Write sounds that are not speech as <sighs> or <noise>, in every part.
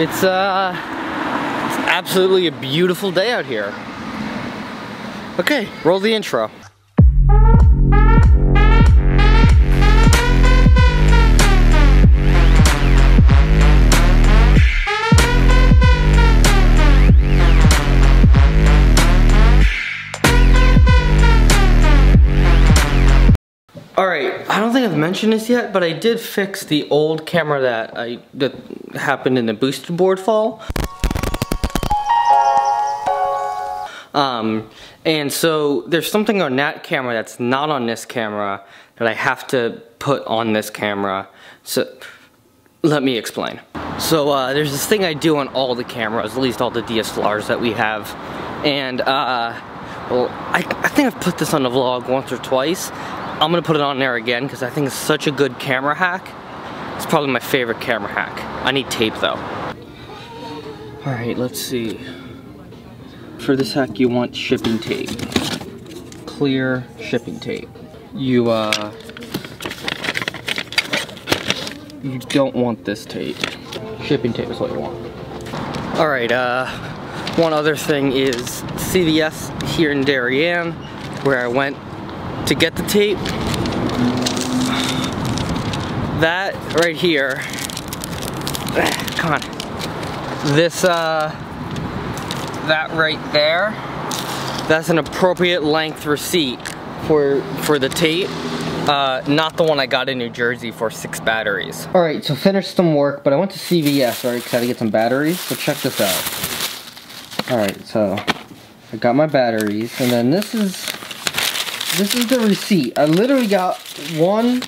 It's uh, it's absolutely a beautiful day out here. Okay, roll the intro. Alright, I don't think I've mentioned this yet, but I did fix the old camera that I that happened in the boosted board fall. Um, and so there's something on that camera that's not on this camera that I have to put on this camera. So let me explain. So uh, there's this thing I do on all the cameras, at least all the DSLRs that we have. And uh, well, I, I think I've put this on the vlog once or twice. I'm gonna put it on there again because I think it's such a good camera hack. It's probably my favorite camera hack. I need tape though. All right, let's see. For this hack, you want shipping tape. Clear shipping tape. You, uh, you don't want this tape. Shipping tape is what you want. All right, uh, one other thing is CVS here in Darien, where I went to get the tape. That right here, come on. This, uh, that right there, that's an appropriate length receipt for, for the tape. Uh, not the one I got in New Jersey for six batteries. All right, so finished some work, but I went to CVS, right, because I had to get some batteries, so check this out. All right, so I got my batteries, and then this is this is the receipt. I literally got one.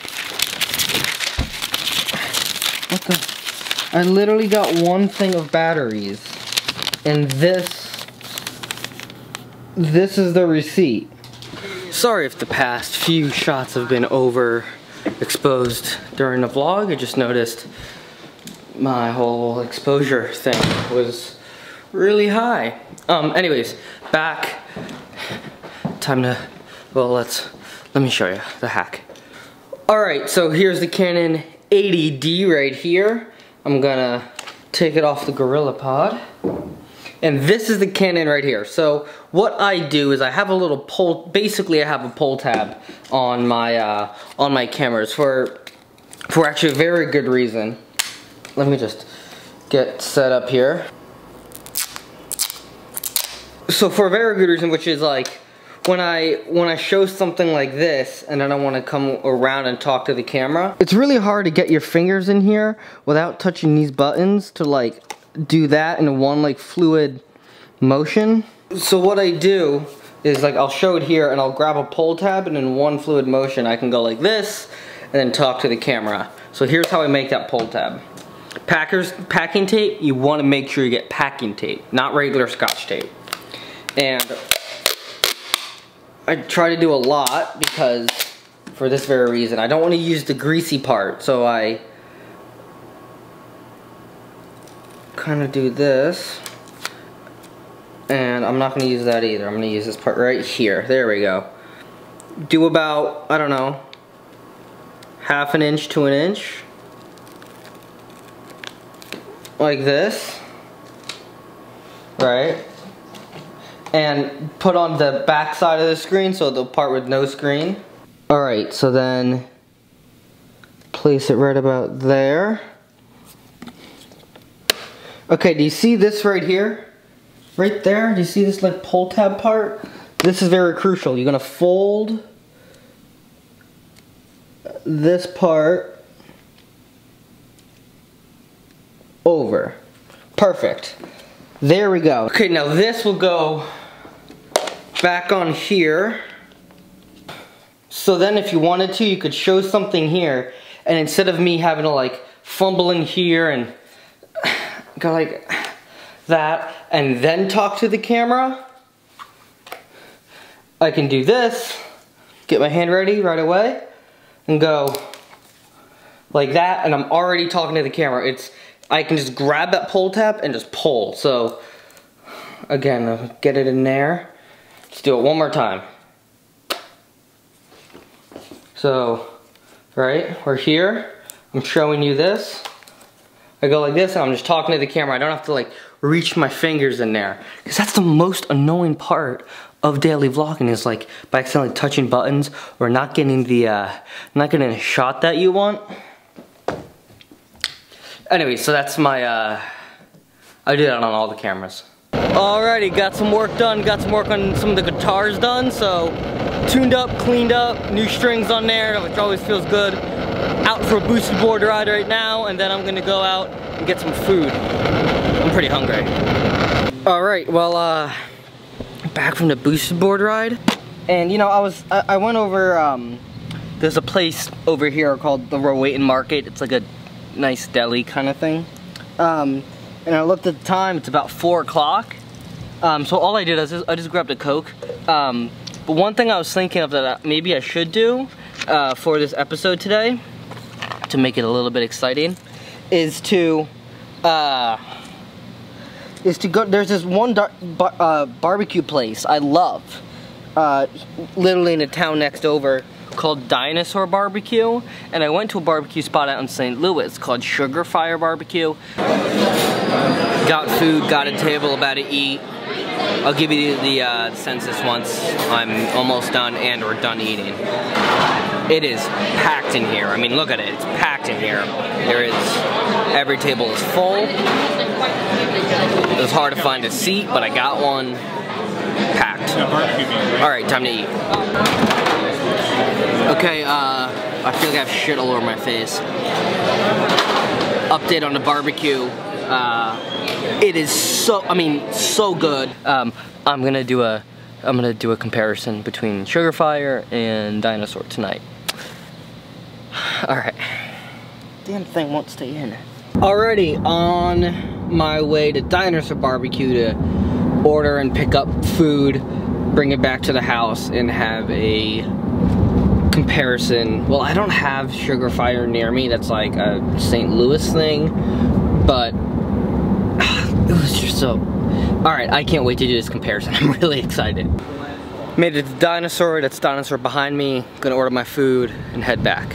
What the? I literally got one thing of batteries. And this. This is the receipt. Sorry if the past few shots have been over exposed during the vlog. I just noticed my whole exposure thing was really high. Um, anyways, back. Time to well, let's, let me show you the hack. All right, so here's the Canon 80D right here. I'm gonna take it off the Gorilla Pod. And this is the Canon right here. So what I do is I have a little pull, basically I have a pull tab on my, uh, on my cameras for, for actually a very good reason. Let me just get set up here. So for a very good reason, which is like, when I when I show something like this and I don't want to come around and talk to the camera, it's really hard to get your fingers in here without touching these buttons to like do that in one like fluid motion. So what I do is like I'll show it here and I'll grab a pull tab and in one fluid motion I can go like this and then talk to the camera. So here's how I make that pull tab. Packers packing tape, you want to make sure you get packing tape, not regular scotch tape. And I try to do a lot because for this very reason. I don't want to use the greasy part, so I kind of do this. And I'm not going to use that either. I'm going to use this part right here. There we go. Do about, I don't know, half an inch to an inch. Like this. Right? And put on the back side of the screen, so the part with no screen. Alright, so then place it right about there. Okay, do you see this right here? Right there, do you see this like pull tab part? This is very crucial. You're gonna fold this part over. Perfect. There we go. Okay, now this will go back on here. So then if you wanted to, you could show something here, and instead of me having to like fumble in here and <sighs> go like that, and then talk to the camera, I can do this, get my hand ready right away, and go like that, and I'm already talking to the camera. It's I can just grab that pull tab and just pull. So again, get it in there. Let's do it one more time. So, right, we're here. I'm showing you this. I go like this, and I'm just talking to the camera. I don't have to like reach my fingers in there. Because that's the most annoying part of daily vlogging is like by accidentally touching buttons or not getting the, uh, not getting a shot that you want. Anyway, so that's my, uh, I do that on all the cameras. Alrighty, got some work done, got some work on some of the guitars done, so tuned up, cleaned up, new strings on there, which always feels good. Out for a boosted board ride right now, and then I'm gonna go out and get some food. I'm pretty hungry. Alright, well, uh, back from the boosted board ride. And you know, I was, I, I went over, um, there's a place over here called the Rowayton Market. It's like a nice deli kind of thing. Um, and I looked at the time, it's about four o'clock. Um, so all I did is I just grabbed a Coke. Um, but one thing I was thinking of that maybe I should do uh, for this episode today, to make it a little bit exciting, is to, uh, is to go, there's this one bar, uh, barbecue place I love, uh, literally in a town next over, called Dinosaur Barbecue, and I went to a barbecue spot out in St. Louis called Sugar Fire Barbecue. Got food, got a table about to eat. I'll give you the, the uh, census once I'm almost done and or done eating. It is packed in here. I mean, look at it. It's packed in here. There is, every table is full. It was hard to find a seat, but I got one packed. All right, time to eat. Okay, uh, I feel like I have shit all over my face. Update on the barbecue. Uh, it is so, I mean, so good. Um, I'm gonna do a, I'm gonna do a comparison between Sugar Fire and Dinosaur tonight. <sighs> All right. Damn thing won't stay in. Already on my way to Dinosaur Barbecue to order and pick up food, bring it back to the house, and have a comparison, well, I don't have Sugar Fire near me. That's like a St. Louis thing, but it was just so. All right, I can't wait to do this comparison. <laughs> I'm really excited. Made it to Dinosaur. That's Dinosaur behind me. Gonna order my food and head back.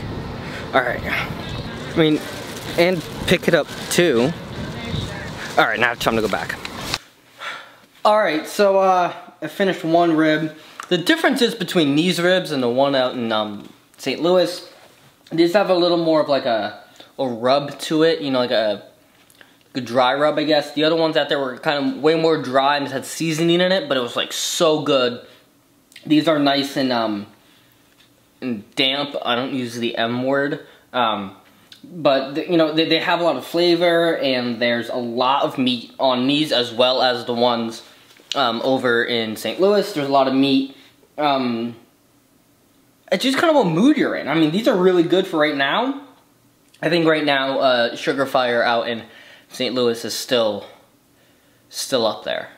All right. I mean, and pick it up too. All right, now it's time to go back. All right, so uh, I finished one rib. The difference is between these ribs and the one out in um, St. Louis, these have a little more of like a, a rub to it, you know, like a dry rub, I guess. The other ones out there were kind of way more dry and just had seasoning in it, but it was like so good. These are nice and, um, and damp. I don't use the M word. Um, but, you know, they, they have a lot of flavor and there's a lot of meat on these as well as the ones um, over in St. Louis. There's a lot of meat. Um, it's just kind of a mood you're in. I mean, these are really good for right now. I think right now, uh, Sugar Fire out in St. Louis is still, still up there.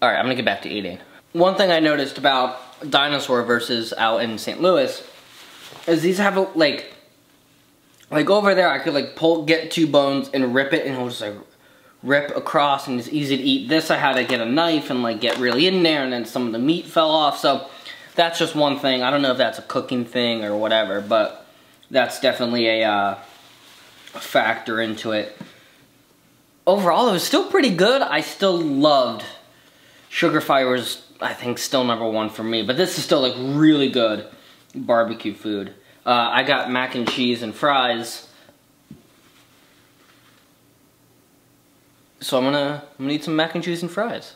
All right, I'm gonna get back to eating. One thing I noticed about Dinosaur versus out in St. Louis is these have a, like, like over there I could like pull, get two bones and rip it and it'll just like rip across and it's easy to eat. This I had to get a knife and like get really in there and then some of the meat fell off. So that's just one thing. I don't know if that's a cooking thing or whatever, but that's definitely a uh, factor into it. Overall, it was still pretty good. I still loved Sugar Fire was, I think, still number one for me. But this is still like really good barbecue food. Uh, I got mac and cheese and fries. So I'm gonna, I'm gonna eat some mac and cheese and fries.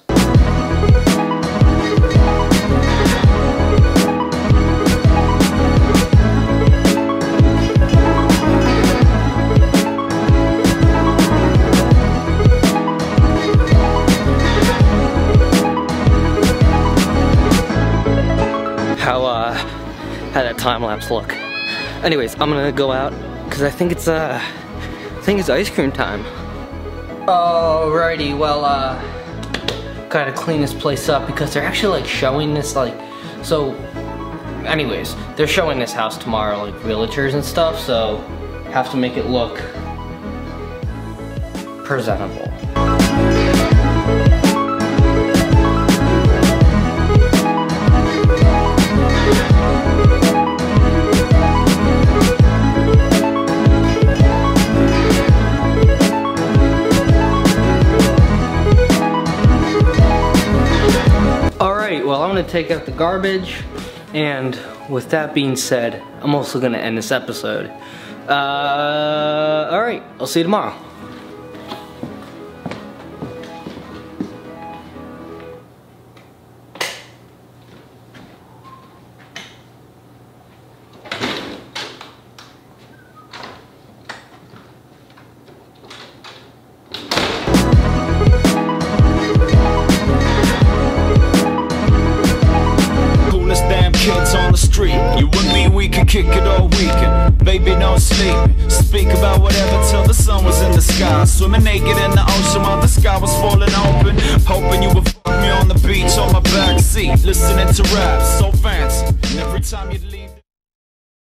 Look. Anyways, I'm gonna go out because I think it's, uh, I think it's ice cream time. Alrighty, well, uh, gotta clean this place up because they're actually like showing this like, so, anyways, they're showing this house tomorrow, like realtors and stuff, so have to make it look presentable. Gonna take out the garbage, and with that being said, I'm also gonna end this episode. Uh, all right, I'll see you tomorrow. We could kick it all weekend. Baby, no sleep. Speak about whatever till the sun was in the sky. Swimming naked in the ocean while the sky was falling open. Hoping you would fuck me on the beach on my back seat. Listening to rap, so fancy. And every time you'd leave.